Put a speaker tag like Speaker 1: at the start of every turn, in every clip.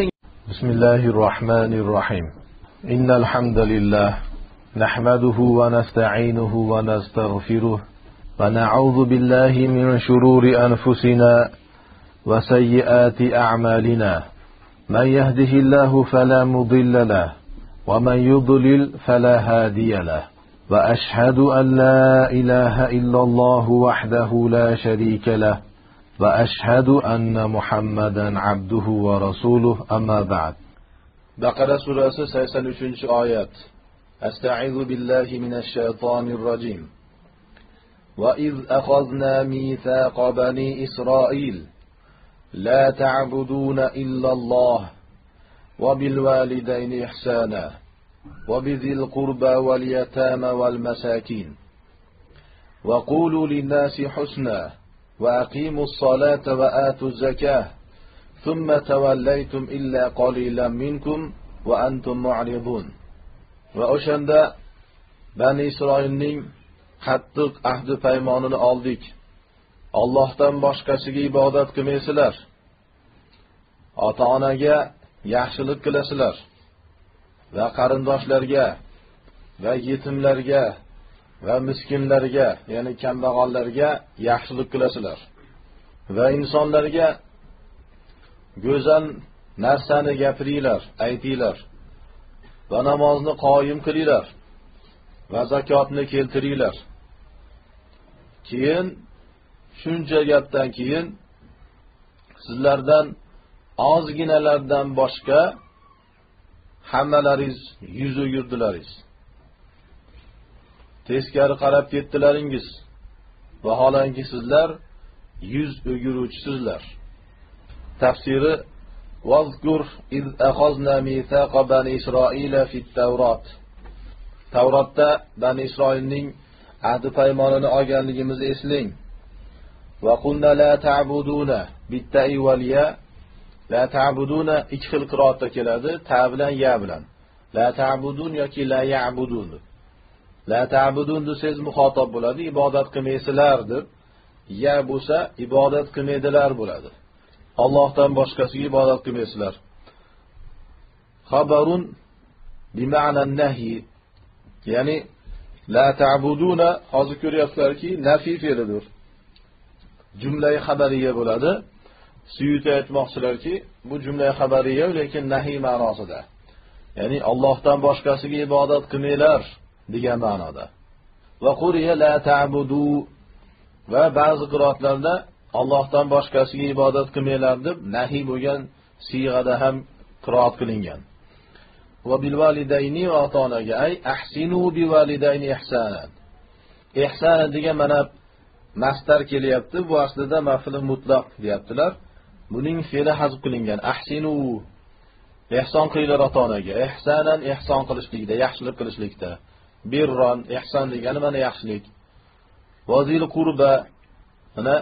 Speaker 1: eng
Speaker 2: بسم الله الرحمن الرحيم إن الحمد لله نحمده ونستعينه ونستغفره ونعوذ بالله من شرور أنفسنا وسيئات أعمالنا من يهده الله فلا مضل له ومن يضلل فلا هادي له وأشهد أن لا إله إلا الله وحده لا شريك له وأشهد أن محمدا عبده ورسوله أما بعد.
Speaker 1: uchinchi oyat astaizu billahi minash shaytonir rojim وإذ أخذنا ميثاق بني إسرائيل لا تعبدون إلا الله وبالوالدين إحسانا وبذي القربى واليتامى والمساكين. وقولوا للناس حسنا وأقيموا الصلاة وآتوا الزكاة ثم توليتم إلا قليلا منكم وأنتم معرضون وأشهد بني إسرائيل qattiq ahdi paymonini oldik ollohdan boshqasiga ibodat qilmaysizlar ota onaga yaxshilik qilasizlar va qarindoshlarga va yetimlarga va miskinlarga ya'ni kambag'allarga yaxshilik qilasizlar. Va insonlarga go'zal narsani gapiringlar aytinglar va namozni qoyim qilinglar va zakotni keltiringlar. Keyin shuncha gapdan keyin sizlardan ozginalardan boshqa hammalaringiz yuz o'girdilaringiz teskari qarab ketdilaringiz vaholanki sizlar yuz o'giruvchisizlar tafsiri واذكر إذ أخذنا ميثاق بني إسرائيل في التوراة Tavratda Bani Isroilning ahdi paymonini olganligimizni eslang. Va qunna la ta'buduna bitta'i wal ya la ta'buduna ikki xil qiroatda keladi, ta bilan ya bilan. La ta'budun yoki la ya'budun. La ta'budun desangiz muxotob bo'ladi, ibodat qilmaysizlar deb. Ya bo'lsa ibodat qilmaydilar bo'ladi. Allohdan boshqasiga ibodat qilmaysizlar. Xabarun bima'na nahi ya'ni la ta'buduna hozir ko'ryapsizlarki nafiy fe'lidir jumlai xabariya bo'ladi suyuti aytmoqchilarki bu jumlai xabariya lekin nahiy ma'nosida ya'ni Allohdan boshqasiga ibodat qilmanglar degan ma'noda. Va quriya la tabudu va ba'zi qiroatlarda Allohdan boshqasiga ibodat qilmanglar deb nahiy bo'lgan siyg'ada ham qiroat qilingan. Va bil validayni va ota onaga ay ahsinu bi validayni ihsanan degan mana mastar kelyapti bu aslida mafli mutlaq deyaptilar. Buning fe'li hazb qilingan. Ahsinu ehson qilinglar ota onaga ehsanan ehson qilishlikda yaxshilik qilishlikda. Birron ehson degani mana yaxshilik. Vazil qurba mana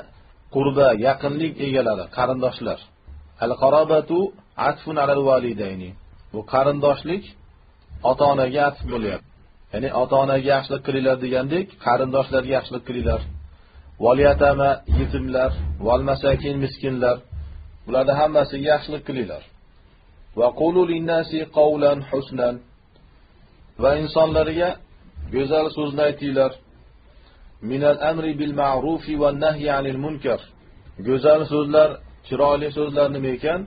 Speaker 1: qurba yaqinlik egalari qarindoshlar. Al qarobatu atfun alal validayni bu qarindoshlik ota onaga atf bo'lyapti. Ya'ni ota onaga yaxshilik qilinglar degandek qarindoshlarga yaxshilik qilinglar. Valiyatama yetimlar val masakin miskinlar bularni hammasiga yaxshilik qilinglar. Va qulu linnasi qawlan husnan. Va insonlarga go'zal so'zni aytinglar minal amri bil ma'rufi va nahyi anil munkar go'zal so'zlar chiroyli so'zlar nima ekan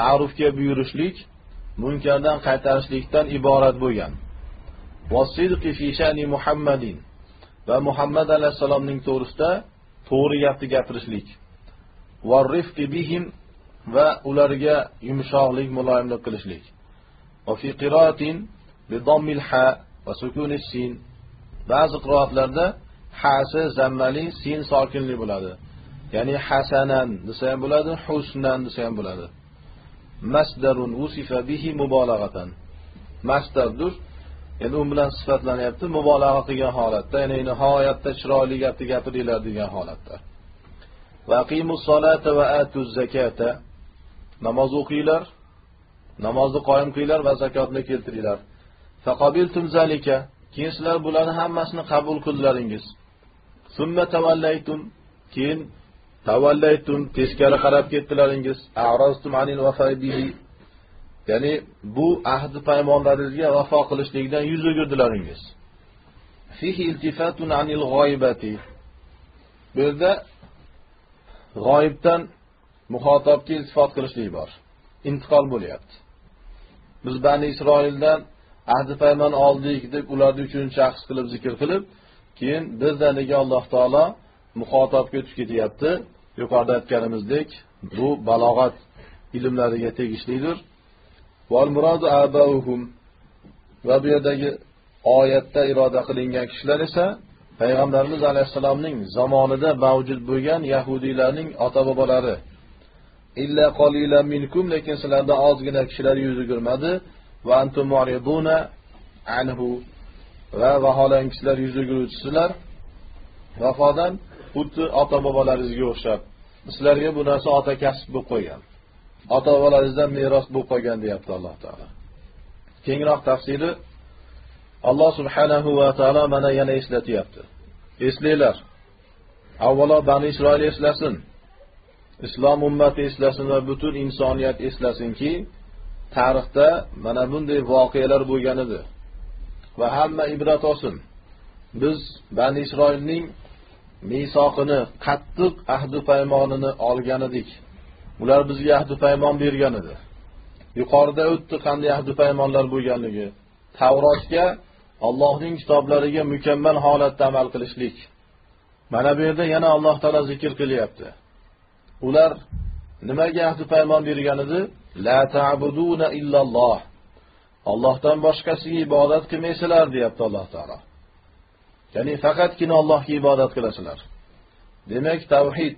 Speaker 1: ma'rufga buyurishlik munkardan qaytarishlikdan iborat bo'lgan. Wasidqi fi shani Muhammadin va Muhammad alayhisalomning to'g'risida to'g'ri gapni gapirishlik. va bihim va ularga yumshoqlik, muloyimlik qilishlik. Va fi qiroatin bi dammil ha va sukuni sin. Ba'zi qiroatlarda hasi zammali, sin sokinli bo'ladi. Ya'ni hasanan desa ham bo'ladi, husnan desa ham bo'ladi. masdarun usifa bihi mubolag'atan masdardur endi u bilan sifatlanyapti mubolag'a qilgan holatda ya'ni nihoyatda chiroyli gapni gapiringlar degan holatda va solata va atuz zakata namoz o'qinglar namozni qoyim qilinglar va zakotni keltiringlar faqabiltum zalika keyin sizlar bularni hammasini qabul qildilaringiz summa tavallaytum keyin tavallaytum teskari qarab ketdilaringiz. A'raztum anil bihi. Ya'ni bu ahdi paymonlaringizga vafo qilishlikdan yuz o'girdilaringiz. Fihi iltifatun anil g'oyibati bu yerda g'oyibdan muxotobga iltifot qilishlik bor. Intiqol bo'lyapti. Biz bani isroildan ahdi paymon oldik deb ularni uchinchi shaxs qilib zikr qilib keyin birdaniga alloh taolo muxotobga o'tib ketyapti? Yuqorida aytganimizdek bu balog'at ilmlariga tegishlidir. Va bu yerdagi oyatda iroda qilingan kishilar esa payg'ambarimiz alayhissalomning zamonida mavjud bo'lgan yahudiylarning ota bobolari illa qolila minkum lekin sizlarda ozgina kishilar yuz o'girmadi va antum mu'riduna anhu va vaholanki sizlar yuz o'giruvchisizlar vafodan xuddi ota bobolaringizga o'xshab sizlarga bu narsa ota kasb bo'lib qo'ygan. Ota bobolaringizdan meros bo'lib qolgan deyapti alloh taolo. Kengroq tafsiri alloh subhanahu va taolo mana yana eslatyapti. Eslanglar. Avvalo bani isroil eslasin islom ummati eslasin va butun insoniyat eslasinki tarixda mana bunday voqealar bo'lgan edi va hamma ibrat olsin. Biz bani isroilning misoqini qattiq ahdi paymonini olgan edik ular bizga ahdi paymon bergan edi yuqorida o'tdi qanday ahdi paymonlar bo'lganligi. Tavrotga allohning kitoblariga mukammal holatda amal qilishlik. Mana bu yerda yana alloh taolo zikr qilyapti. Ular nimaga ahdi paymon bergan edi la ta'buduna illalloh. Allohdan boshqasiga ibodat qilmaysizlar deyapti alloh taolo. Ya'ni faqatgina allohga ibodat qilasizlar demak tavhid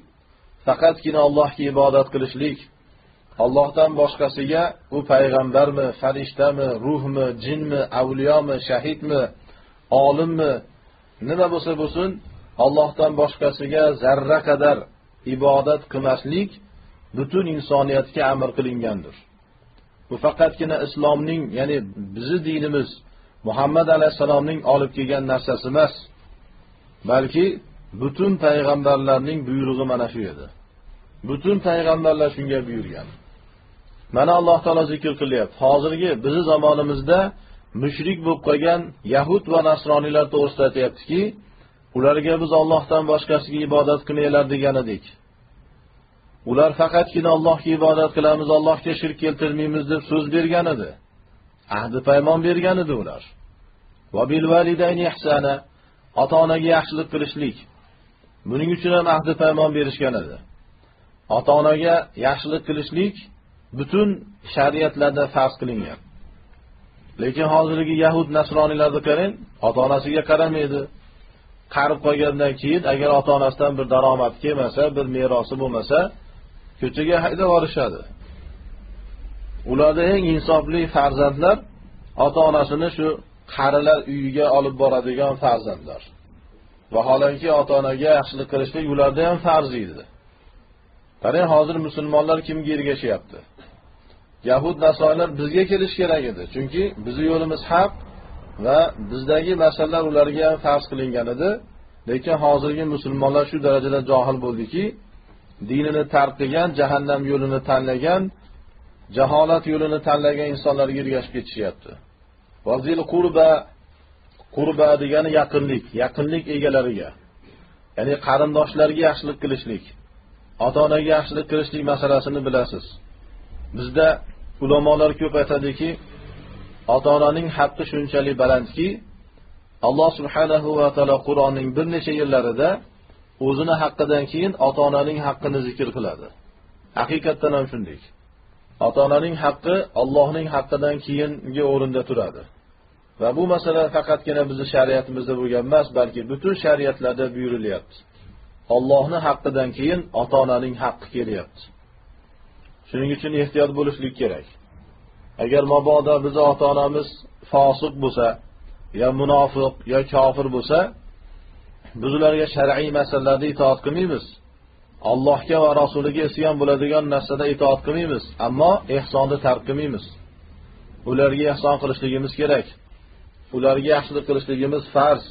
Speaker 1: faqatgina allohga ibodat qilishlik. Allohdan boshqasiga u payg'ambarmi, farishtami, ruhmi, jinmi, avliyomi, shahidmi, olimmi, nima bo'lsa bo'lsin, Allohdan boshqasiga zarra qadar ibodat qilmaslik butun insoniyatga amr qilingandir. Bu faqatgina islomning, ya'ni bizni dinimiz Muhammad alayhissalomning olib kelgan narsasi emas, balki butun payg'ambarlarning buyrug'i mana shu edi. Butun payg'ambarlar shunga buyurgan. Mana Alloh taolo zikr qilyapti. Hozirgi bizni zamonimizda mushrik bo'lib qolgan yahud va nasroniylar to'g'risida aytayaptiki, ularga biz Allohdan boshqasiga ibodat qilmanglar degan edik. Ular faqatgina Allohga ibodat qilamiz, Allohga shirk keltirmaymiz deb so'z bergan edi. Ahdi paymon bergan edi ular. Va ota-onaga yaxshilik qilishlik. Buning uchun ham ahdi paymon berishgan edi. Ota-onaga yaxshilik qilishlik butun shariatlarda farz qilingan. Lekin hozirgi yahud nasroniylarni qarang, ota-onasiga qaramaydi. Qarib qolgandan keyin agar ota-onasidan bir daromad kelmasa, bir merosi bo'lmasa, ko'chaga haydab yuborishadi. Ularda eng insofli farzandlar ota-onasini shu qarilar uyiga olib boradigan farzandlar. Vaholanki ota-onaga yaxshilik qilishlik ularda ham farz edi. Qarang, hozir musulmonlar kimga ergashyapti? Yahud nasoylar bizga kelish kerak edi. Chunki bizning yo'limiz haq va bizdagi masalalar ularga ham farz qilingan edi. Lekin hozirgi musulmonlar shu darajada johil bo'ldiki, dinini tark qilgan, jahannam yo'lini tanlagan, jaholat yo'lini tanlagan insonlarga ergashib ketishyapti. Vazil qurba qurba degani yaqinlik, yaqinlik egalariga. Ya'ni qarindoshlarga yaxshilik qilishlik, ota-onaga yaxshilik qilishlik masalasini bilasiz. Bizda ulamolar ko'p aytadiki, ota-onaning haqqi shunchalik balandki, Alloh subhanahu va taolo Qur'onning bir necha yerlarida o'zini haqqidan keyin ota-onaning haqqini zikr qiladi. Haqiqatdan ham shunday. Ota-onaning haqqi Allohning haqqidan keyingi o'rinda turadi. Va bu masala faqatgina bizning shariatimizda bo'lgan emas, balki butun shariatlarda buyurilyapti. ollohni haqqidan keyin ota-onaning haqqi kelyapti. Shuning uchun ehtiyot bo'lishlik kerak. Agar mabodo bizni ota-onamiz fosiq bo'lsa, yo munofiq, yo kofir bo'lsa, biz ularga shar'iy masalalarda itoat qilmaymiz. Allohga va rasuliga isyon bo'ladigan narsada itoat qilmaymiz, ammo ehsonni tark qilmaymiz. Ularga ehson qilishligimiz kerak. Ularga yaxshilik qilishligimiz farz.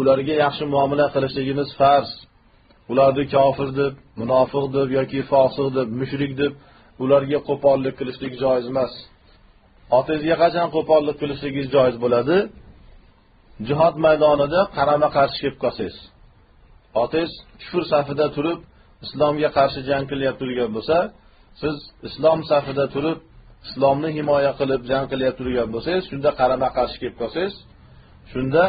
Speaker 1: Ularga yaxshi muomala qilishligimiz farz. ularni kofir deb munofiq deb yoki fosiq deb mushrik deb ularga qo'pollik qilishlik joiz emas otangizga qachon qo'pollik qilishligingiz joiz bo'ladi jihod maydonida qarama qarshi kelib qolsangiz. Otangiz kufr safida turib islomga qarshi jang qilyapti turgan bo'lsa siz islom safida turib islomni himoya qilib jang qilyapti turgan bo'lsangiz shunda qarama qarshi kelib qolsangiz shunda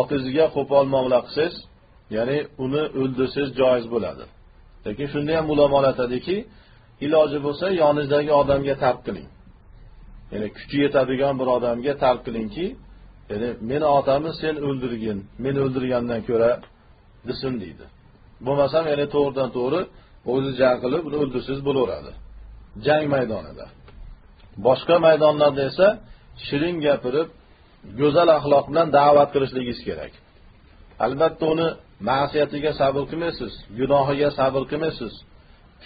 Speaker 1: otangizga qo'pol muomala qilsangiz ya'ni uni o'ldirsangiz joiz bo'ladi. Lekin shunda ham ulamolar aytadiki iloji bo'lsa yoningizdagi odamga tark qiling. Ya'ni kuchi yetadigan bir odamga tark qilingki ya'ni meni otamni sen o'ldirgin men o'ldirgandan ko'ra desin deydi. Bo'lmasam ya'ni to'g'ridan to'g'ri o'zi jang qilib uni o'ldirsangiz bo'laveradi. Jang maydonida. Boshqa maydonlarda esa shirin gapirib go'zal axloq bilan da'vat qilishligingiz kerak. Albatta uni ma'siyatiga sabr qilmaysiz gunohiga sabr qilmaysiz.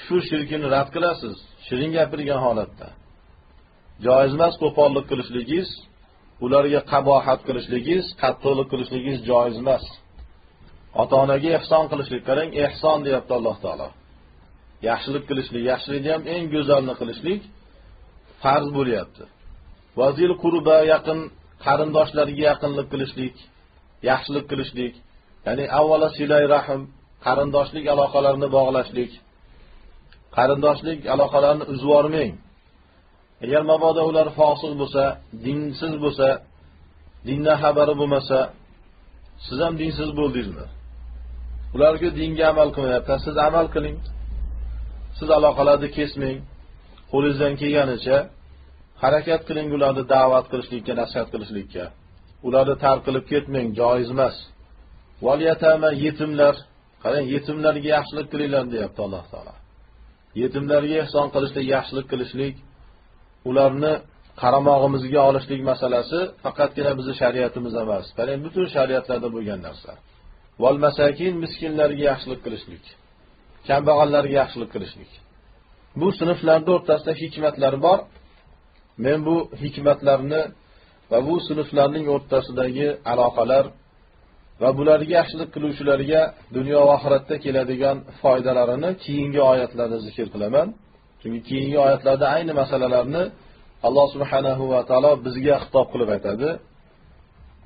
Speaker 1: Shu shirkini rad qilasiz shirin gapirgan holatda. Joiz emas qo'pollik qilishligingiz ularga qabohat qilishligingiz qattiqlik qilishligingiz joiz emas. Ota onaga ehson qilishlik qarang ehson deyapti alloh taolo. Yaxshilik qilishlik yaxshilikni ham eng go'zalini qilishlik farz bo'lyapti. Vazil qurba yaqin qarindoshlarga yaqinlik qilishlik yaxshilik qilishlik ya'ni avvalo silay rahm qarindoshlik aloqalarini bog'lashlik qarindoshlik aloqalarini uzib agar mabodo ular fosiq bo'lsa dinsiz bo'lsa dindan xabari bo'lmasa siz ham dinsiz bo'ldingizmi ularga dinga amal qilmayapti. Siz amal qiling. Siz aloqalarni kesmang. Qo'lingizdan kelganicha harakat qiling ularni da'vat qilishlikka nasihat qilishlikka. Ularni tark qilib ketmang joiz emas. Yetimlar. Qarang yetimlarga yaxshilik qilinglar deyapti alloh taolo. Yetimlarga ehson qilishlik yaxshilik qilishlik ularni qaramog'imizga olishlik masalasi faqatgina bizni shariatimiz emas. Balki butun shariatlarda bo'lgan narsa. Val masakin miskinlarga yaxshilik qilishlik kambag'allarga yaxshilik qilishlik. Bu sinflarni o'rtasida hikmatlar bor. Men bu hikmatlarni va bu sinflarning o'rtasidagi aloqalar va bularga yaxshilik qiluvchilarga dunyo va oxiratda keladigan foydalarini keyingi oyatlarda zikr qilaman. Chunki keyingi oyatlarda ayni masalalarni alloh subhanahu va taolo bizga xitob qilib aytadi.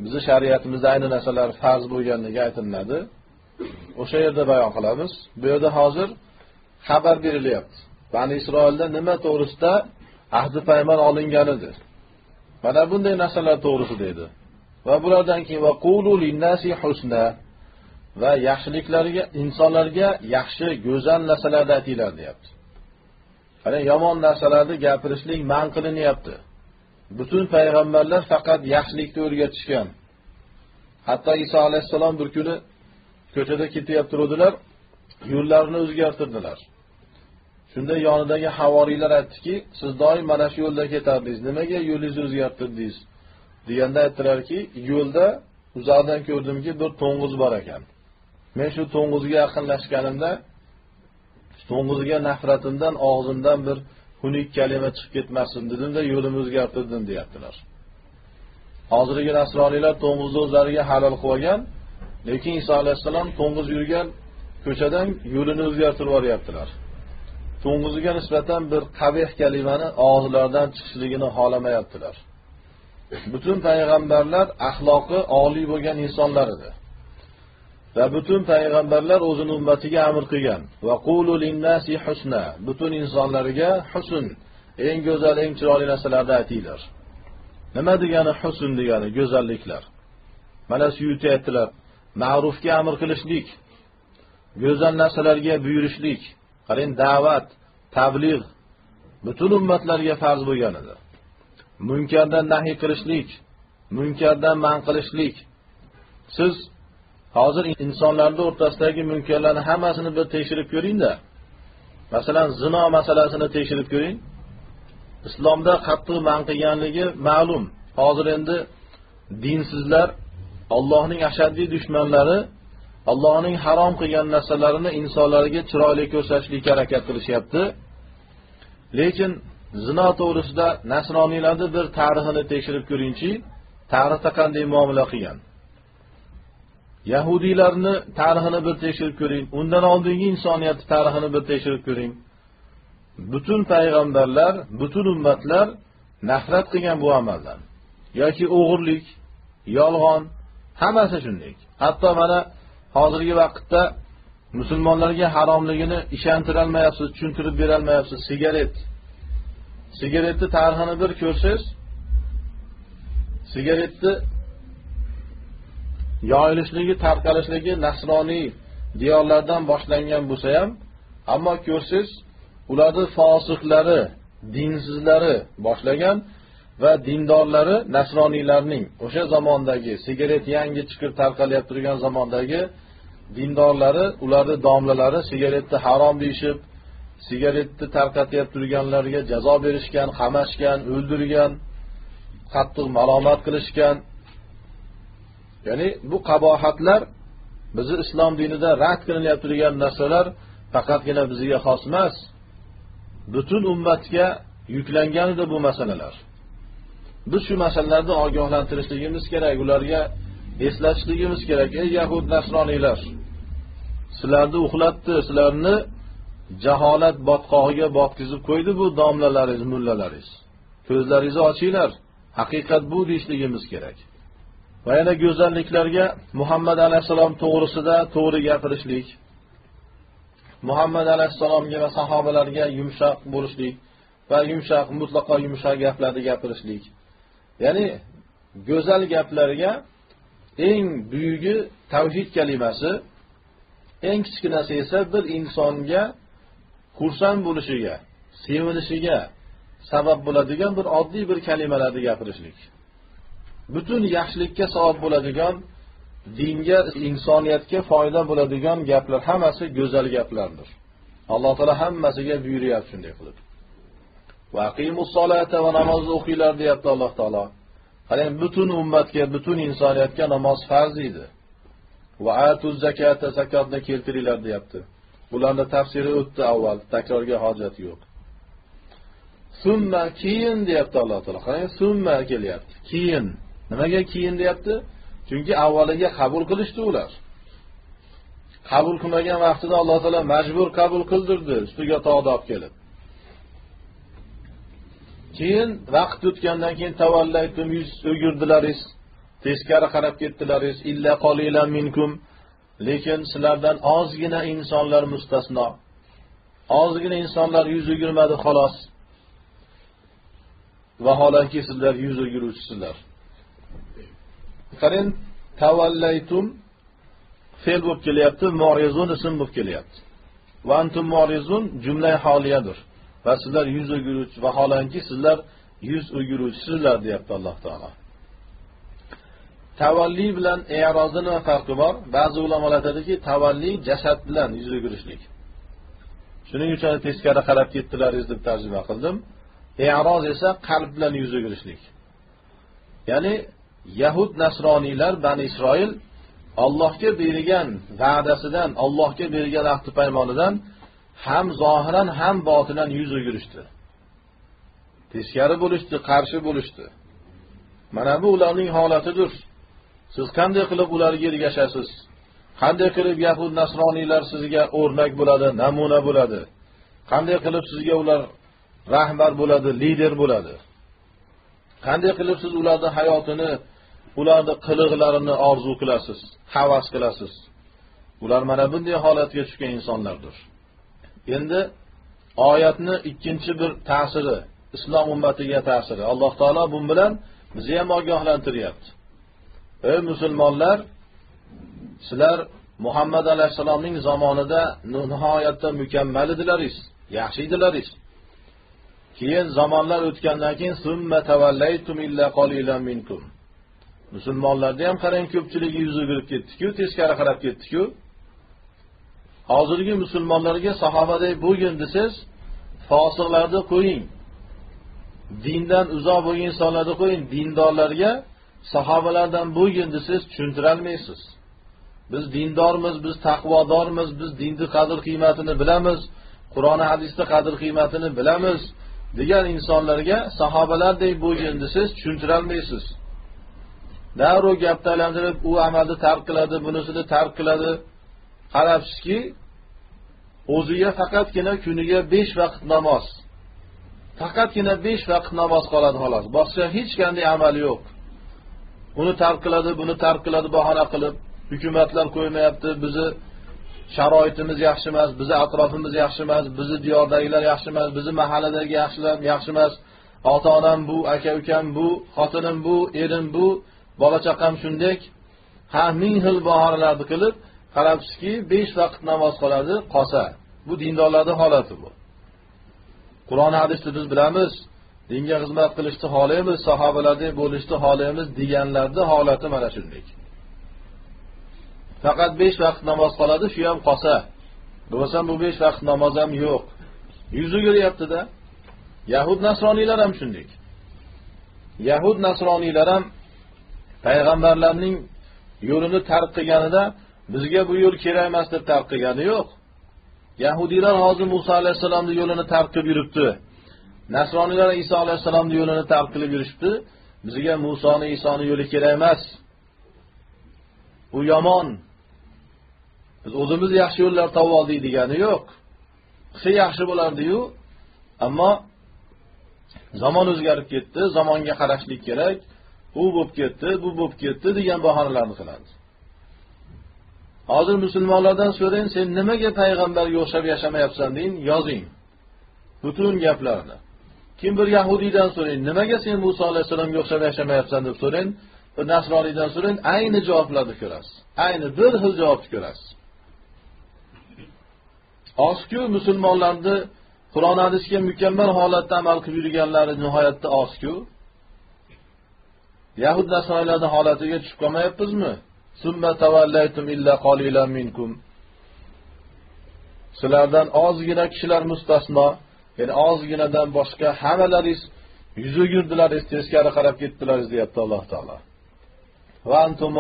Speaker 1: Bizni shariatimizda ayni narsalar farz bo'lganligi aytilinadi o'sha yerda bayon qilamiz. Bu yerda hozir xabar berilyapti. Bani isroilda nima to'g'risida ahdi paymon olinganidir mana bunday narsalar to'g'risida edi va bulardan keyin husna va yaxshiliklarga insonlarga yaxshi go'zal narsalarni aytinglar deyapti. Ana yomon narsalarni gapirishlik man qilinyapti butun payg'ambarlar faqat yaxshilikni o'rgatishgan. Hatto iso alayhissalom bir kuni ko'chada ketayotib turuvdilar yo'llarini o'zgartirdilar. Shunda yonidagi havoriylar aytdiki siz doim mana shu yo'lda ketardingiz. Nimaga yo'lingizni o'zgartirdingiz? deganda aytdilarki yo'lda uzoqdan ko'rdimki bir to'ng'iz bor ekan. Men shu to'ng'izga yaqinlashganimda to'ng'izga nafratimdan og'zimdan bir xunuk kalima chiqib ketmasin dedimda yo'limni o'zgartirdim deyaptilar. Hozirgi nasroniylar to'ng'izni o'zlariga halol qilib olgan lekin iso alayhissalom to'ng'iz yurgan ko'chadan yo'lini o'zgartirib yuboryaptilar. To'ng'izga nisbatan bir qabih kalimani og'izlaridan chiqishligini xohlamayaptilar. Butun payg'ambarlar axloqi oliy bo'lgan insonlar edi. Va butun payg'ambarlar o'zini ummatiga amr qilgan. Va qulu linnasi husna. Butun insonlarga husn. Eng go'zal eng chiroyli narsalarni aytinglar. Nima degani husn degani go'zalliklar? Mana suyuti aytdilar ma'rufga amr qilishlik go'zal narsalarga buyurishlik qarang da'vat tabliğ butun ummatlarga farz bo'lgan edi. Munkardan nahiy qilishlik munkardan man qilishlik. Siz hozir insonlarni o'rtasidagi munkarlarni hammasini bir tekshirib ko'ringda. Masalan zino masalasini tekshirib ko'ring. Islomda qattiq man qilganligi ma'lum. Hozir endi dinsizlar allohning ashaddiy dushmanlari allohning harom qilgan narsalarini insonlarga chiroyli ko'rsatishlikka harakat qilishyapti. Lekin zino to'g'risida nasroniylarni bir tarixini tekshirib ko'ringchi tarixda qanday muomala qilgan? Yahudiylarni tarixini bir tekshirib ko'ring. Undan oldingi insoniyatni tarixini bir tekshirib ko'ring. Butun payg'ambarlar butun ummatlar nafrat qilgan bu amaldan. Yoki o'g'irlik yolg'on hammasi shunday. Hatto mana hozirgi vaqtda musulmonlarga haromligini ishontirolmayapsiz tushuntirib berolmayapsiz. Sigaret. Sigaretni tarixini bir ko'rsangiz sigaretni yoyilishligi tarqalishligi nasroniy diyorlardan boshlangan bo'lsa ham ammo ko'rsangiz ularni fosiqlari dinsizlari boshlagan va dindorlari nasroniylarning o'sha zamondagi sigaret yangi chiqib tarqalayotib turgan zamondagi dindorlari ularni domlalari sigaretni harom deyishib sigaretni tarqatyapti turganlarga jazo berishgan qamashgan o'ldirgan qattiq malomat qilishgan ya'ni bu qabohatlar bizni islom dinida rad qilinyapti turgan narsalar faqatgina bizga xos emas. Butun ummatga yuklangan edi bu masalalar. Biz shu masalalarni ogohlantirishligimiz kerak ularga eslatishligimiz kerak ey yahud nasroniylar. Sizlarni uxlatdi sizlarni jaholat botqog'iga botqizib qo'ydi bu domlalaringiz mullalaringiz. Ko'zlaringizni ochinglar. Haqiqat bu deyishligimiz kerak. Va yana go'zalliklarga muhammad alayhissalom to'g'risida to'g'ri gapirishlik muhammad alayhissalomga va sahobalarga yumshoq bo'lishlik va yumshoq mutlaqo yumshoq gaplarni gapirishlik. Ya'ni go'zal gaplarga eng buyugi tavhid kalimasi eng kichkinasi esa bir insonga xursand bo'lishiga sevinishiga sabab bo'ladigan bir oddiy bir kalimalarni gapirishlik. Butun yaxshilikka sabab bo'ladigan dinga insoniyatga foyda bo'ladigan gaplar hammasi go'zal gaplardir. Alloh taolo hammasiga buyuryapti shunday qilib. Va namozni o'qinglar deyapti alloh taolo. Qarang butun ummatga butun insoniyatga namoz farz edi. Va atu zakata zakotni keltiringlar deyapti. Bularni tafsiri o'tdi avval takrorga hojat yo'q. Summa keyin deyapti alloh taolo. Qarang summa kelyapti. Keyin. Nimaga keyin deyapti? Chunki avvaliga qabul qilishdi ular. Qabul qilmagan vaqtida alloh taolo majbur qabul qildirdi ustiga tog'ni olib kelib. Keyin vaqt o'tgandan keyin tavallaytum yuz o'girdilaringiz teskari qarab ketdilaringiz illa qolilan minkum. Lekin sizlardan ozgina insonlar mustasno. Ozgina insonlar yuz o'girmadi xolos. Vaholanki sizlar yuz o'giruvchisizlar. Qarang tavallaytum fe'l bo'lib kelyapti morizun ism bo'lib kelyapti. Va antum morizun jumla holiyadir. Va sizlar yuz o'giruvchi vaholanki sizlar yuz o'giruvchisizlar deyapti alloh taolo. Tavalli bilan erozni nima farqi bor? Ba'zi ulamolar aytadiki tavalli jasad bilan yuz o'girishlik. Shuning uchun teskari qarab ketdilaringiz deb tarjima qildim. Eroz esa qalb bilan yuz o'girishlik. Ya'ni yahud nasroniylar bani isroil allohga berilgan va'dasidan allohga berilgan ahdi paymonidan ham zohiran ham botinan yuz o'girishdi. Teskari bo'lishdi qarshi bo'lishdi. Mana bu ularning holatidir. Siz qanday qilib ularga ergashasiz? Qanday qilib yahud nasroniylar sizga o'rnak bo'ladi namuna bo'ladi? Qanday qilib sizga ular rahbar bo'ladi lider bo'ladi? Qanday qilib siz ularni hayotini ularni qiliqlarini orzu qilasiz havas qilasiz. Ular mana bunday holatga tushgan insonlardir. Endi oyatni ikkinchi bir ta'siri islom ummatiga ta'siri. Alloh taolo bu bilan bizni ham ogohlantiryapti. Ey musulmonlar sizlar muhammad alayhissalomning zamonida nihoyatda mukammal edilaringiz yaxshi edilaringiz. Keyin zamonlar o'tgandan keyin musulmonlarda ham qarang ko'pchiligi yuz o'girib ketdiku teskari qarab ketdiku. Hozirgi musulmonlarga sahobaday bo'lgin desangiz fosiqlarni qo'ying. Dindan uzoq bo'lgan insonlarni qo'ying. Dindorlarga sahobalardan bo'lgin desangiz tushuntirolmaysiz. Biz dindormiz biz taqvodormiz biz dinni qadr qiymatini bilamiz qur'oni hadisni qadr qiymatini bilamiz degan insonlarga sahobalardek bo'lgin desangiz tushuntirolmaysiz. Darrov gapni aylantirib u amalni tark qiladi bunisini tark qiladi. Qarabsizki o'ziga faqatgina kuniga besh vaqt namoz faqatgina besh vaqt namoz qoladi xolos. Boshqa hech qanday amal yo'q. Uni tark qiladi buni tark qiladi bahona qilib hukumatlar qo'ymayapti bizni sharoitimiz yaxshi emas bizni atrofimiz yaxshi emas bizni diyordagilar yaxshi emas bizni mahalladagi yaxshilar yaxshi emas. Ota onam bu aka ukam bu xotinim bu erim bu. Bola chaqam shunday ha ming xil bahonalarni qilib qarabsizki besh vaqt namoz qoladi qolsa. Bu dindorlarni holati bu. Qur'on hadisni biz bilamiz dinga xizmat qilishni xohlaymiz sahobalardek bo'lishni xohlaymiz deganlarni holati mana shunday faqat besh vaqt namoz qoladi shu ham qolsa. Bo'lmasam bu besh vaqt namoz ham yo'q. Yuzi yuryaptida yahud nasroniylar ham shunday yahud nasroniylar ham payg'ambarlarning yo'lini tark qilganida bizga bu yo'l kerak emas deb tark qilgani yo'q. Yahudiylar hozir muso alayhissalomni yo'lini tark qilib yuribdi. Nasroniylar iso alayhissalomni yo'lini tark qilib yurishibdi. Bizga musoni isoni yo'li kerak emas. U yomon. Biz o'zimiz yaxshi yo'llar topib oldik degani yo'q. Qilsa yaxshi bo'lardiyu ammo zamon o'zgarib ketdi zamonga qarashlik kerak. U bo'lib ketdi bu bo'lib ketdi degan bahonalarni qiladi. Hozir musulmonlardan so'rang sen nimaga payg'ambarga o'xshab yashamayapsan deyin yozing. Butun gaplarni. Kim bir yahudiydan so'rang nimaga sen muso alayhissalomga o'xshab yashamayapsan deb so'rang bir nasroniydan so'rang ayni javoblarni ko'rasiz. Ayni bir xil javobni ko'rasiz. Ozku musulmonlarni qur'on hadisga mukammal holatda amal qilib yurganlari nihoyatda ozku. Yahud nasroniylarni holatiga tushib qolmayapmizmi? Sizlardan ozgina kishilar mustasno ya'ni ozginadan boshqa hammalaringiz yuz o'girdilaringiz teskari qarab ketdilaringiz deyapti alloh taolo. Va antum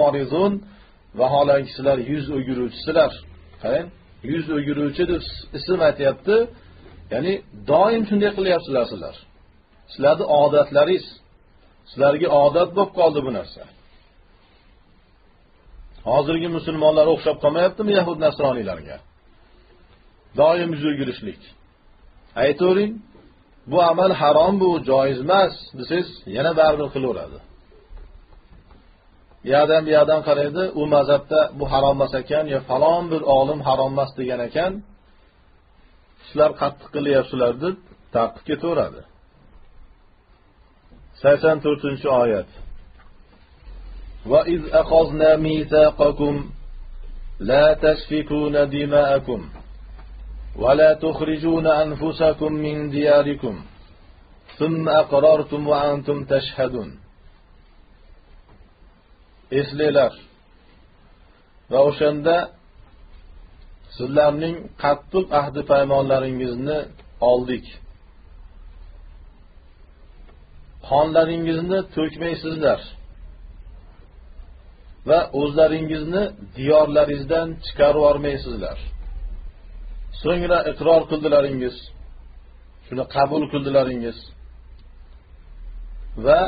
Speaker 1: vaholanki sizlar yuz o'giruvchisizlar qarang yuz o'giruvchi deb ism aytyapti ya'ni doim shunday qilyapsizlar sizlar. Sizlarni odatlaringiz sizlarga odat bo'lib qoldi bu narsa. Hozirgi musulmonlar o'xshab qolmayaptimi yahud nasroniylarga? Doim yuz o'girishlik aytavering bu amal harom bu joiz emas desangiz yana baribir qilaveradi. Bu yoqdan bu yoqdan qaraydi u mazhabda bu harom emas ekan yo falon bir olim harom emas degan ekan sizlar qattiq qilyapsizlar deb taqib ketaveradi. sakson to'rtinchi oyat وإذ أخذنا ميثاقكم لا تسفكون دماءكم ولا تخرجون أنفسكم من دياركم ثم أقررتم وأنتم تشهدون eslanglar va o'shanda sizlarning qattiq ahdi paymonlaringizni oldik Qonlaringizni to'kmaysizlar va o'zlaringizni diyorlaringizdan chiqarib yubormaysizlar so'ngra iqror qildilaringiz shuni qabul qildilaringiz va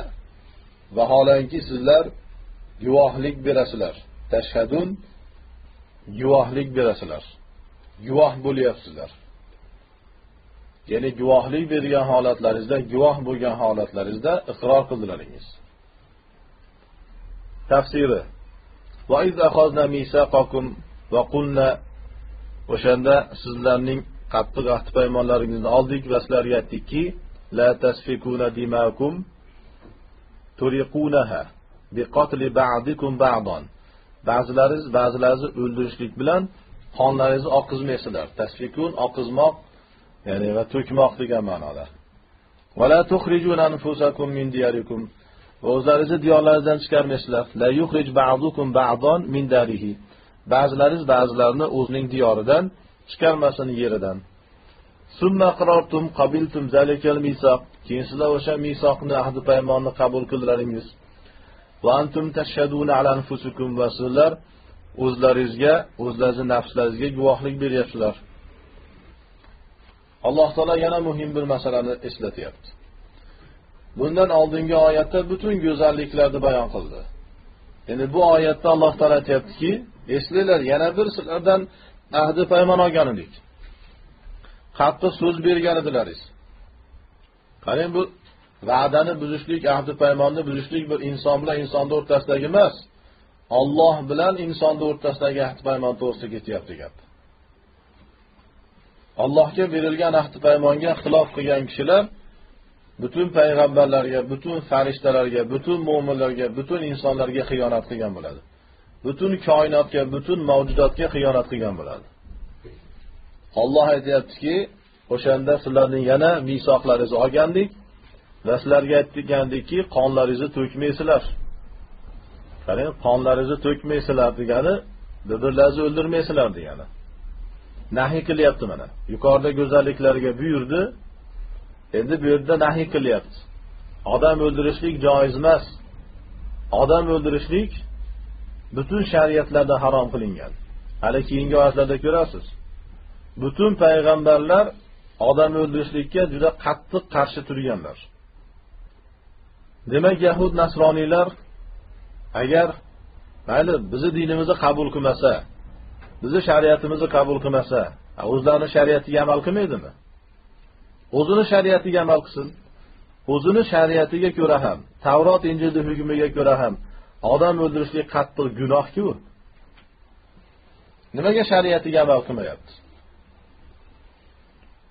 Speaker 1: vaholanki sizlar guvohlik berasizlar. Tashhadun guvohlik berasizlar. Guvoh bo'lyapsizlar. Ya'ni guvohlik bergan holatlaringizda guvoh bo'lgan holatlaringizda iqror qildilaringiz tafsiri. O'shanda sizlarning qattiq ahd paymonlaringizni oldik va sizlarga aytdikki la tasfikuna dimakum turiqunaha biqatli ba'dikum ba'dan ba'zilaringiz ba'zilaringizni o'ldirishlik bilan qonlaringizni oqizmaysizlar. Tasfikun oqizmoq ya'ni va to'kmoq degan ma'noda. Vala tukhrijuna anfusakum min diyarikum. Va o'zlaringizni diyorlaringizdan chiqarmaysizlar la yukhrij ba'dukum ba'dan min darihi. Ba'zilaringiz ba'zilarini o'zining diyoridan chiqarmasin yeridan. Keyin sizlar o'sha misoqni ahdi paymonni qabul qildilaringiz. Va sizlar o'zlaringizga o'zlaringizni nafslaringizga guvohlik beryapsizlar. Alloh taolo yana muhim bir masalani eslatyapti. Bundan oldingi oyatda butun go'zalliklarni bayon qildi. Endi bu oyatda alloh taolo aytyaptiki eslanglar yana bir sizlardan ahdi paymon olgan edik qattiq so'z bergan edilaringiz. Qarang bu va'dani buzishlik ahdi paymonni buzishlik bir inson bilan insonni o'rtasidagi emas. Olloh bilan insonni o'rtasidagi ahd paymon to'g'risida ketyapti gap. Allohga berilgan ahdi paymonga xilof qilgan kishilar butun payg'ambarlarga butun farishtalarga butun mo'minlarga butun insonlarga xiyonat qilgan bo'ladi. Butun koinotga butun mavjudotga xiyonat qilgan bo'ladi. Olloh aytyaptiki o'shanda sizlarning yana misoqlaringizni olgandik va sizlarga aytgandikki qonlaringizni to'kmaysizlar. Qarang qonlaringizni to'kmaysizlar degani bir birlaringizni o'ldirmaysizlar degani. Nahiy qilyapti mana. Yuqorida go'zalliklarga buyurdi. Endi bu yerda nahiy qilyapti. Odam o'ldirishlik joiz emas. Odam o'ldirishlik butun shariatlarda harom qilingan. Hali keyingi oyatlarda ko'rasiz. Butun payg'ambarlar odam o'ldirishlikka juda qattiq qarshi turganlar. Demak yahud nasroniylar agar mayli bizni dinimizni qabul qilmasa bizni shariatimizni qabul qilmasa o'zlarini shariatiga amal qilmaydimi? O'zini shariatiga amal qilsin. O'zini shariatiga ko'ra ham tavrot injilni hukmiga ko'ra ham odam o'ldirishlik qattiq gunohku. Nimaga shariatiga amal qilmayapti?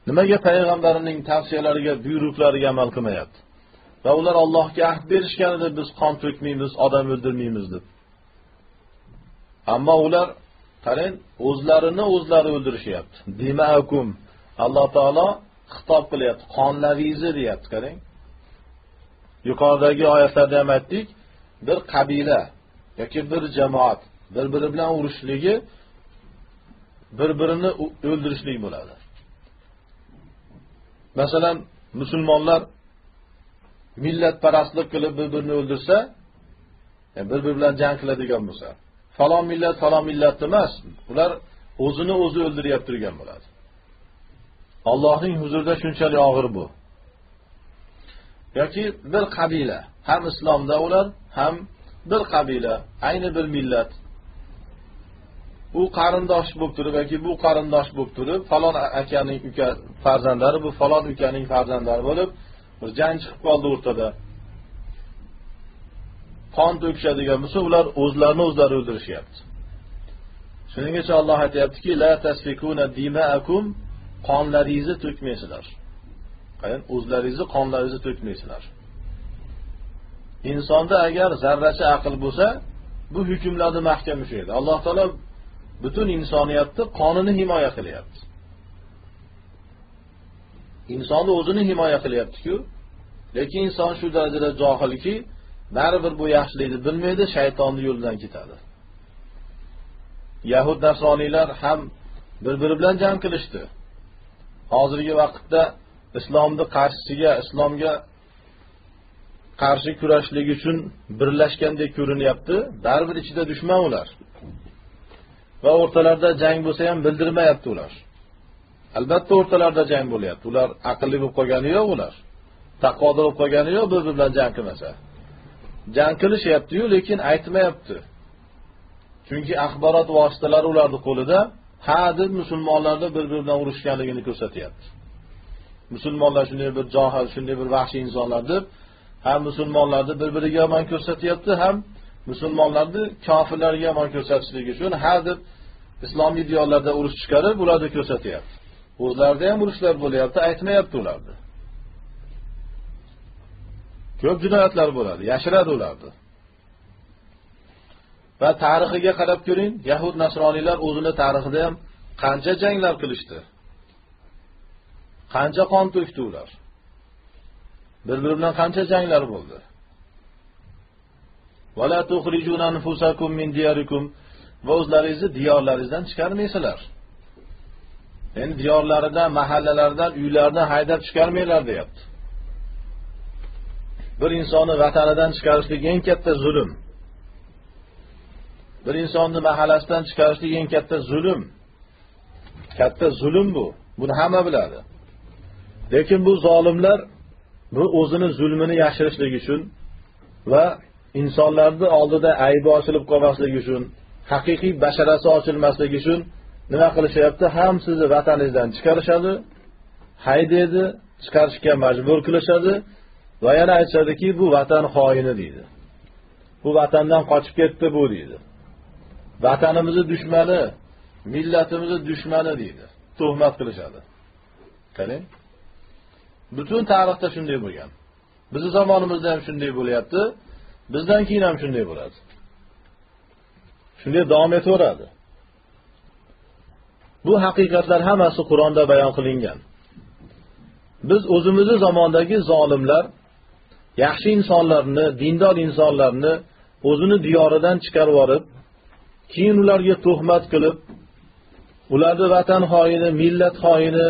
Speaker 1: Nimaga payg'ambarining tavsiyalariga buyruqlariga amal qilmayapti? Va ular allohga ahd berishgan edi biz qon to'kmaymiz odam o'ldirmaymiz deb. Ammo ular qarang o'zlarini o'zlari o'ldirishyapti. Dimaakum. Alloh taolo xitob qilyapti qonlaringizni deyapti qarang. Yuqoridagi oyatlarda ham aytdik bir qabila yoki bir jamoat bir biri bilan urushligi bir birini o'ldirishlik bo'ladi. Masalan musulmonlar millatparastlik qilib bir birini o'ldirsa e, bir biri bilan jang qiladigan bo'lsa falon millat falon millat emas ular o'zini o'zi o'ldiryapti turgan bo'ladi. Allohning huzurida shunchalik og'ir bu. Yoki bir qabila ham islomda ular ham bir qabila ayni bir millat. U qarindosh bo'lib turib yoki bu qarindosh bo'lib turib falon akaning uka farzandlari bu falon ukaning farzandlari bo'lib bir jang chiqib qoldi o'rtada. Qon to'kishadigan bo'lsa ular o'zlarini o'zlari o'ldirishyapti. Shuning uchun alloh aytyaptiki la tasfikuna dimaakum qonlaringizni to'kmaysizlar. O'zlaringizni qonlaringizni to'kmaysizlar. Insonda agar zarracha aql bo'lsa bu hukmlarni mahkam ushlaydi alloh taolo butun insoniyatni qonini himoya qilyapti. Insonni o'zini himoya qilyaptiku. Lekin inson shu darajada johilki baribir bu yaxshilikni bilmaydi shaytonni yo'lidan ketadi. Yahud nasroniylar ham bir biri bilan jang qilishdi. Hozirgi vaqtda islomni qarshisiga islomga qarshi kurashlik uchun birlashgandek ko'rinyapti. Baribir ichida dushman ular. Va o'rtalarida jang bo'lsa ham bildirmayapti ular. Albatta o'rtalarida jang bo'lyapti. Ular aqlli bo'lib qolgani yo'q ular. Taqvoda bo'lib qolgani yo'q bir biri bilan jang qilmasa. Jang qilishyaptiyu lekin aytmayapti. Chunki axborot vositalari ularni qo'lida ha deb musulmonlarni bir biri bilan urushganligini ko'rsatyapti. Musulmonlar shunday bir johil shunday bir vahshiy insonlar deb ham musulmonlarni bir biriga yomon ko'rsatyapti ham musulmonlarni kofirlarga yomon ko'rsatishligi uchun ha deb islomiy diyorlarda urush chiqarib ularni ko'rsatyapti. O'zlarida ham urushlar bo'lyapti aytmayapti ularni. Ko'p jinoyatlar bo'ladi yashiradi ularni. Va tarixiga qarab ko'ring yahud nasroniylar o'zini tarixida ham qancha janglar qilishdi. Qancha qon to'kdi ular. Bir biri bilan qancha janglar bo'ldi. Va o'zlaringizni diyorlaringizdan chiqarmaysizlar. Endi diyorlaridan mahallalaridan uylaridan haydab chiqarmanglar deyapti. Bir insonni vatanidan chiqarishlik eng katta zulm. Bir insonni mahallasidan chiqarishlik eng katta zulm. Katta zulm bu. Buni hamma biladi. Lekin bu zolimlar bu o'zini zulmini yashirishlik uchun va insonlarni oldida aybi ochilib qolmasligi uchun haqiqiy basharasi ochilmasligi uchun nima qilishyapti? Ham sizni vataningizdan chiqarishadi haydaydi chiqarishga majbur qilishadi va yana aytishadiki bu vatan xoini deydi. Bu vatandan qochib ketdi bu deydi. Vatanimizni dushmani millatimizni dushmani deydi. Tuhmat qilishadi. Qarang butun tarixda shunday bo'lgan. Bizni zamonimizda ham shunday bo'lyapti bizdan keyin ham shunday bo'ladi. Shunday davom etaveradi. Bu haqiqatlar hammasi qur'onda bayon qilingan. Biz o'zimizni zamondagi zolimlar yaxshi insonlarni dindor insonlarni o'zini diyoridan chiqarib yuborib keyin ularga tuhmat qilib ularni vatan xoini millat xoini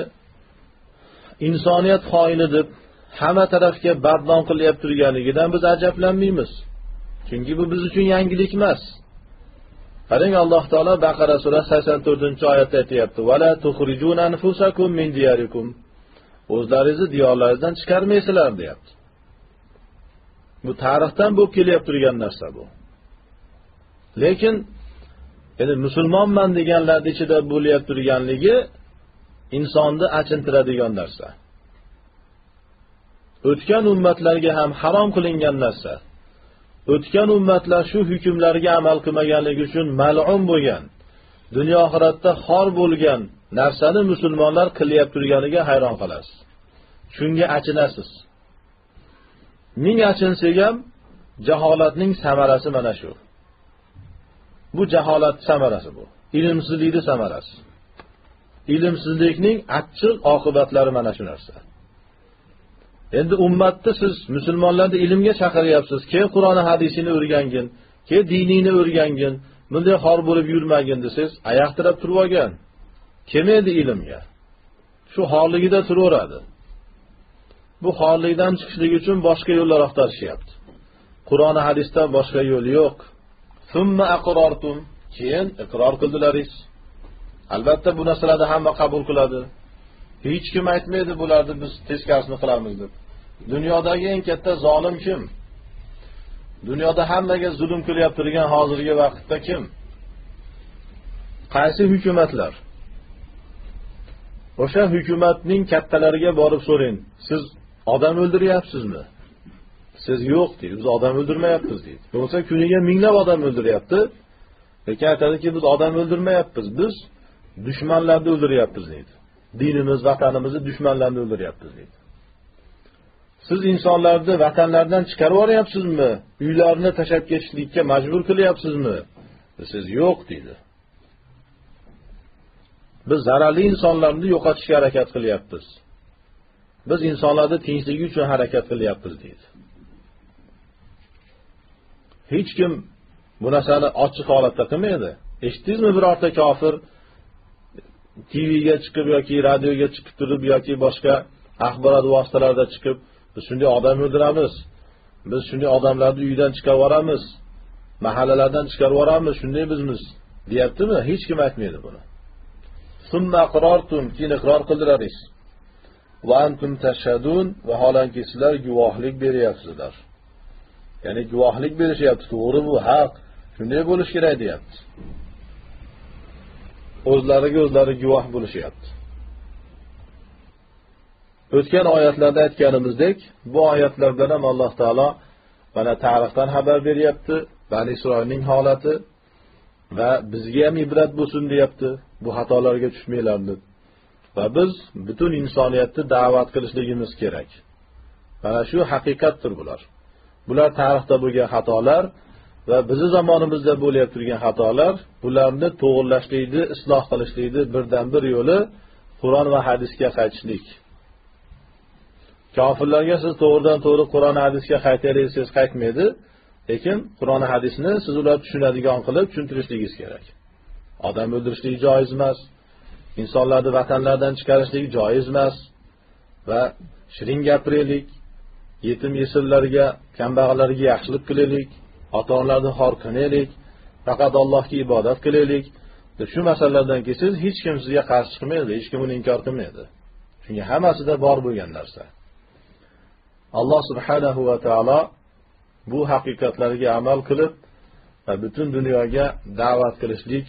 Speaker 1: insoniyat xoini deb hamma tarafga badnom qilyapti turganligidan biz ajablanmaymiz. Chunki bu biz uchun yangilik emas. Qarang alloh taolo baqara surasi sakson to'rtinchi oyatda aytyapti o'zlaringizni diyorlaringizdan chiqarmaysizlar deyapti. Bu tarixdan bo'lib kelyapti turgan narsa bu. Lekin endi musulmonman deganlarni ichida bo'lyapti turganligi insonni achintiradigan narsa. O'tgan ummatlarga ham harom qilingan narsa. O'tgan ummatlar shu hukmlarga amal qilmaganligi uchun mal'un bo'lgan dunyo oxiratda xor bo'lgan narsani musulmonlar qilyapti turganiga hayron qolasiz. Shunga achinasiz. Ming achinsak ham jaholatning samarasi mana shu. Bu jaholat samarasi bu. Ilmsizlikni samarasi. Ilmsizlikning achchiq oqibatlari mana shu narsa. Endi ummatni siz musulmonlarni ilmga chaqiryapsiz keyin qur'oni hadisini o'rgangin keyin diningni o'rgangin bunday xor bo'lib yurmagin desangiz oyoq tirab turib olgan. Kelmaydi ilmga? Shu xorligida turaveradi. Bu xorlikdan chiqishlik uchun boshqa yo'llar axtarishyapti. Qur'oni hadisdan boshqa yo'l yo'q. Keyin iqror qildilaringiz. Albatta bu narsalarni hamma qabul qiladi. Hech kim aytmaydi bularni biz teskarisini qilamiz deb. Dunyodagi eng katta zolim kim? Dunyoda hammaga zulm qilyapti turgan hozirgi vaqtda kim? Qaysi hukumatlar? O'sha hukumatning kattalariga borib so'rang siz odam o'ldiryapsizmi? Siz yo'q deydi. Biz odam o'ldirmayapmiz deydi. Bo'lmasa kuniga minglab odam o'ldiryapti. Lekin aytadiki biz odam o'ldirmayapmiz. Biz dushmanlarni o'ldiryapmiz deydi. Dinimiz vatanimizni dushmanlarni o'ldiryapmiz deydi. Siz insonlarni vatanlaridan chiqarib yuboryapsizmi? Uylarini tashlab ketishlikka majbur qilyapsizmi? Siz yo'q deydi. Biz zararli insonlarni yo'qotishga harakat qilyapmiz. Biz insonlarni tinchligi uchun harakat qilyapmiz deydi. Hech kim bu narsani ochiq holatda qilmaydi. Eshitdingizmi birorta kofir tvga chiqib yoki radioga chiqib turib yoki boshqa axborot vositalarida chiqib biz shunday odam o'ldiramiz. Biz shunday odamlarni uyidan chiqarib yuboramiz. Mahallalardan chiqarib yuboramiz. Shunday bizmiz. deyaptimi? Hech kim aytmaydi buni. Keyin iqror qildilaringiz vaholanki sizlar guvohlik beryapsizlar. Ya'ni guvohlik berishyapti to'g'ri bu haq shunday bo'lishi kerak deyapti o'zlariga o'zlari guvoh bo'lishyapti. O'tgan oyatlarda aytganimizdek bu oyatlar bilan ham alloh taolo mana tarixdan xabar beryapti. Bani isroilning holati va bizga ham ibrat bo'lsin deyapti. Bu xatolarga tushmanglar deb va biz butun insoniyatni da'vat qilishligimiz kerak. Mana shu haqiqatdir bular. Bular tarixda bo'lgan xatolar va bizni zamonimizda bo'lib turgan xatolar bularni to'g'irlashlikni isloh qilishlikni birdan bir yo'li qur'on va hadisga qaytishlik. Kofirlarga siz to'g'ridan to'g'ri qur'on hadisga qaytaylik desangiz qaytmaydi lekin qur'on hadisni siz ular tushunadigan qilib tushuntirishligingiz kerak. Odam o'ldirishlik joiz emas. Insonlarni vatanlaridan chiqarishlik joiz emas va shirin gapiraylik yetim yesirlarga kambag'allarga yaxshilik qilaylik ota onalarni xor qilmaylik faqat allohga ibodat qilaylik. Shu masalalardan kelsangiz hech kim sizga qarshi chiqmaydi hech kim uni inkor qilmaydi. Chunki hammasida bor bo'lgan narsa. Alloh subhanahu va taolo bu haqiqatlarga amal qilib va butun dunyoga da'vat qilishlik